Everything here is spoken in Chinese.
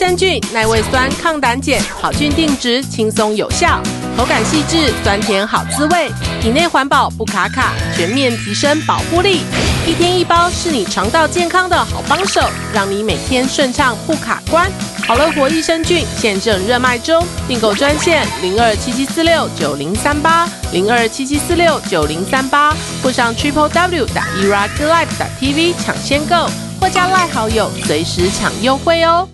生菌，耐胃酸，抗胆碱，好菌定植，轻松有效，口感细致，酸甜好滋味，体内环保不卡卡，全面提升保护力。一天一包是你肠道健康的好帮手，让你每天顺畅不卡关。好乐活益生菌现正热卖中，订购专线零二七七四六九零三八零二七七四六九零三八，或上 triple w 打 e r a c life 打 tv 抢先购，或加赖好友随时抢优惠哦。